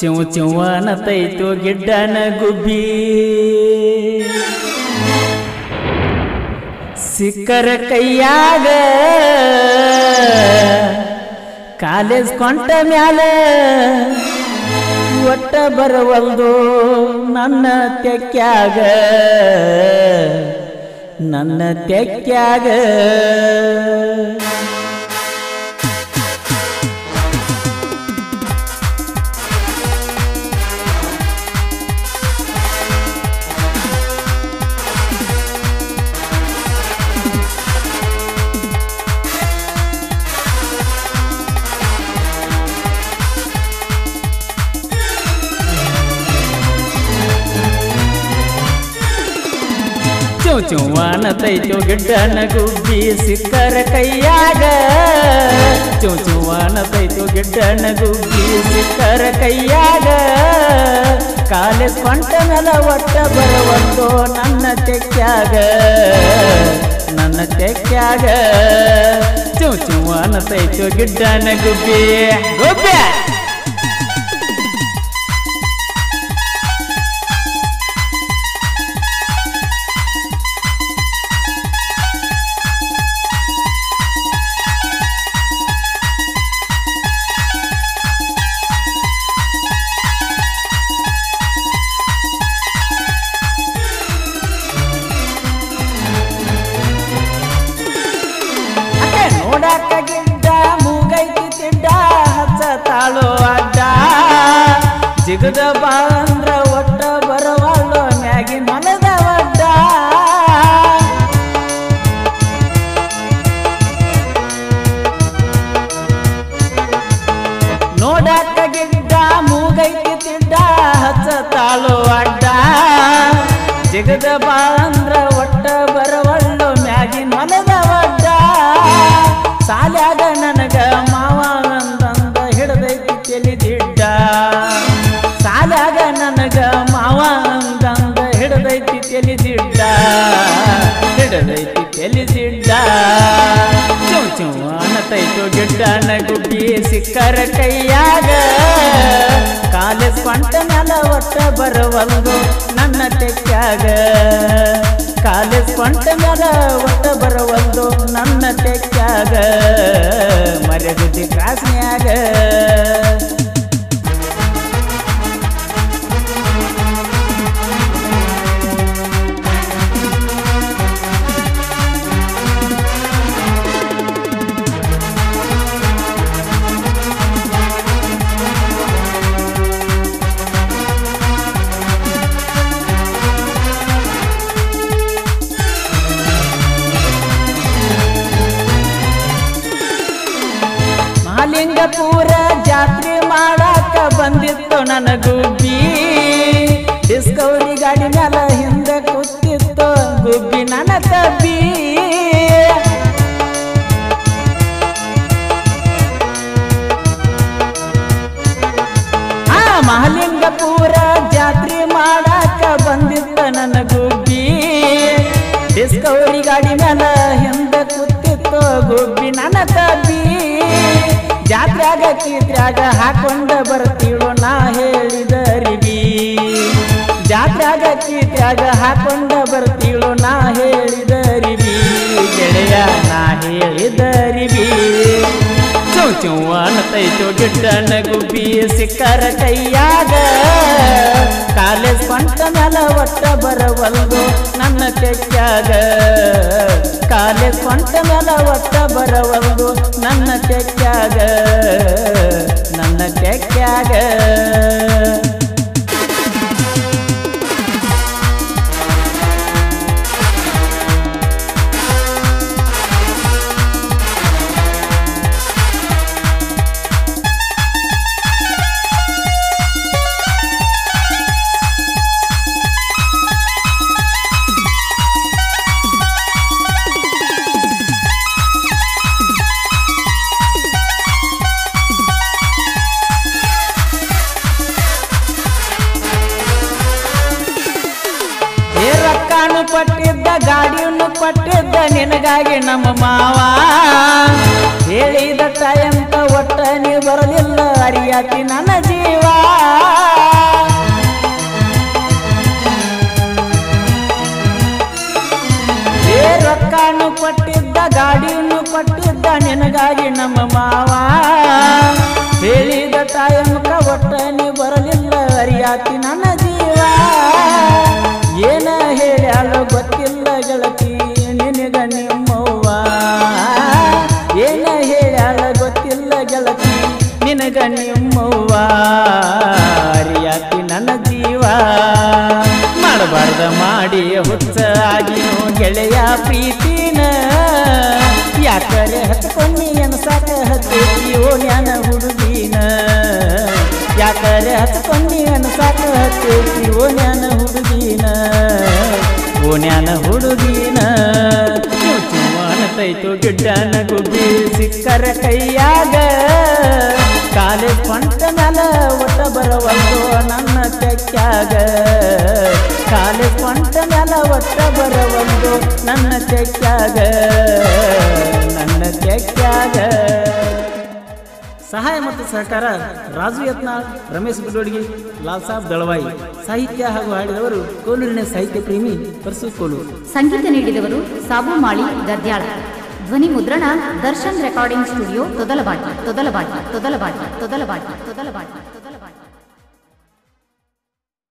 Chew ಚಿವ್ವನ ತೈತು ಗಿಡ್ಡನ ಗುಬ್ಬಿ. ಸಿಕ್ಕರ ಕೈಯಾಗ college ಕೊಂಟ ಮ್ಯಾಲ ಒಟ್ಟ ಬರವಲ್ದು ನನ್ನ ತೆಕ್ಕ್ಯಾಗ ನನ್ನ ತೆಕ್ಕ್ಯಾಗ ಚು ಚುವಾನ ತೈತು ಗಿಡ್ಡನ ಗುಬ್ಬಿ ಸಿಕ್ಕರ ಕೈಯಾಗ. ಚು ಚುವಾನ ತೈತು ಗಿಡ್ಡನ ಗುಬ್ಬಿ ಸಿಕ್ಕರ ಕೈಯಾಗ. ಕಾಲೇಜ್ ಕೊಂಟ ನೆಲ ಒಟ್ಟ ಬರುವಂತೋ ನನ್ನ ತೆಕ್ಕ್ಯಾಗ ನನ್ನ ತೆಕ್ಕ್ಯಾಗ ಚು ಚುವಾನ ತೈತು ಗಿಡ್ಡನ ಗುಬ್ಬಿ. ಗುಬ್ಬಿ! ಜಿಗದ ಬಾಂದ್ರ ಒಟ್ಟ ಬರವಾಳು ಮ್ಯಾಗಿ ಮನದ ಒಡ್ಡ ನೋಡಾಕ ಗಿಡ್ಡ ಮೂಗೈತಿ ತಿಡ್ಡ ಹಚ್ಚ ತಾಳು ಅಡ್ಡ. ಜಿಗದ ಬಾ ಹಿಡ್ದೈತಿ ತೆಲಿದಿಡ್ಡ ಚು ಚು, ಅನ್ನತೈತು ಗಿಡ್ಡನ ಗುಬ್ಬಿ ಸಿಕ್ಕರ ಕೈಯಾಗ. ಕಾಲೇಜ್ ಸ್ವಂಟ ನೆಲ ಒಟ್ಟ ಬರವಲ್ದು ನನ್ನ ತೆಕ್ಕ್ಯಾಗ ಕಾಲೇಜ್ ಸ್ವಂಟ ನೆಲ ಒಟ್ಟ ಬರವಲ್ದು ನನ್ನ ತೆಕ್ಕ್ಯಾಗ ಮರೆಗುದ್ದಿ ಕ್ರಾಸ್ನ್ಯಾಗ. ಮಹಾಲಿಂಗಪುರ ಜಾತ್ರೆ ಮಾಡಾಕ ಬಂದಿದ್ದ ನನ್ನ ಗುಬ್ಬಿ. ಡಿಸ್ಕವರಿ ಗಾಡಿ ಮ್ಯಾಲ ಹಿಂದೆ ಕೂತಿತ್ತು ಗುಬ್ಬಿ ನನ್ನ ತಬ್ಬಿ ಜಾತ್ರ್ಯಾಗ ಕೀತ್ರ್ಯಾಗ ಹಾಕೊಂಡ ಬರ್ತೀಳು ನಾ ಹೇಳಿದ ಹೇಳಿದರಿಗಿ. ಜಾತ್ರ್ಯಾಗ ಕೀತ್ರ್ಯಾಗ ಹಾಕೊಂಡ ಬರ್ತೀಳು ನಾ ಹೇಳಿದರಿಗಿ ಅನ್ನತೈತು ಗಿಡ್ಡನ ಗುಬ್ಬಿ ಸಿಕ್ಕರ ಕೈಯಾಗ ಕಾಲೇಜ್ ಕೊಂಟ ಮ್ಯಾಲ ಒಟ್ಟ ಬರವಲ್ದು ನನ್ನ ಕೆಕ್ಕಾಗ ಕಾಲೇಜ್ ಕೊಂಟ ಮ್ಯಾಲ ಒಟ್ಟ ಬರವಲ್ದು ನನ್ನ ಕೆಕ್ಕಾಗ ನನ್ನ ತೆಕ್ಕ್ಯಾಗ ಗಾಡಿಯನ್ನು ಕೊಟ್ಟಿದ್ದ ನಿನಗಾಗಿ ನಮ್ಮ ಮಾವ. ಹೇಳಿದ ಟೈಂತ ಒಟ್ಟ ನೀ ಬರಲಿಲ್ಲ ಅರಿಯಾತಿ ನನ್ನ ಜೀವ. ಏ ರೊಕ್ಕನು ಕೊಟ್ಟಿದ್ದ, ಗಾಡಿಯನ್ನು ಕೊಟ್ಟಿದ್ದ ನಿನಗಾಗಿ ನಮ್ಮ ಮಾವ. ಹೇಳಿದ ತಾಯಂತ ಒಟ್ಟ ನೀ ಬರಲಿಲ್ಲ ಅರಿಯಾತಿ ನನ್ನ ಜೀವ. ಮಾಡಿ ಹುಚ್ಚ ಆಗಿನೋ ಗೆಳೆಯ ಪ್ರೀತಿನ ಯಾಕರೆ ಹತ್ಕೊಂಡಿ ಅನ್ಸಾಕ ಹತ್ತಿಯೋ ಜ್ಞಾನ ಹುಡುಗಿನ? ಯಾಕರೆ ಹತ್ಕೊಂಡಿ ಅನ್ಸಾಕ ಹತ್ತಿಯೋ ಜ್ಞಾನ ಹುಡುಗಿನ? ಓ ಜ್ಞಾನ ಹುಡುಗಿನ? ತೈತು ಗಿಡ್ಡನ ಗುಬ್ಬಿ ಸಿಕ್ಕರ ಕೈಯಾಗ ಕಾಲೇಜ್ ಪಂಟ ಮ್ಯಾಲ ಒಟ್ಟ ನನ್ನ ತೆಕ್ಕ್ಯಾಗ ಕಾಲೇಜ್ ಪಂಟ ಮ್ಯಾಲ ಒಟ್ಟ ನನ್ನ ತೆಕ್ಕ್ಯಾಗ ನನ್ನ ತೆಕ್ಕ್ಯಾಗ ಸಹಾಯ ಮತ್ತು ಸಹಕಾರ ರಾಜು ಯತ್ನಾಳ್, ರಮೇಶ್ ಬಿಡೋಡಿಗೆ ಲಾಲ್ ಸಾಬ್ ದಳವಾಯಿ. ಸಾಹಿತ್ಯ ಹಾಗೂ ಹಾಡಿದವರು ಕೋಲೂರಿನ ಸಾಹಿತ್ಯ ಪ್ರೇಮಿ ಪರಸು ಕೋಲೂರು. ಸಂಗೀತ ನೀಡಿದವರು ಸಾಬು ಮಾಳಿ ಗದ್ಯಾಳ ಧ್ವನಿ ಮುದ್ರಣ ದರ್ಶನ್ ರೆಕಾರ್ಡಿಂಗ್ ಸ್ಟುಡಿಯೋ ತೊದಲಬಾಟಿ ತೊದಲಬಾಟಿ ತೊದಲಬಾಟಿ ತೊದಲಬಾಟಿ ತೊದಲಬಾಟಿ.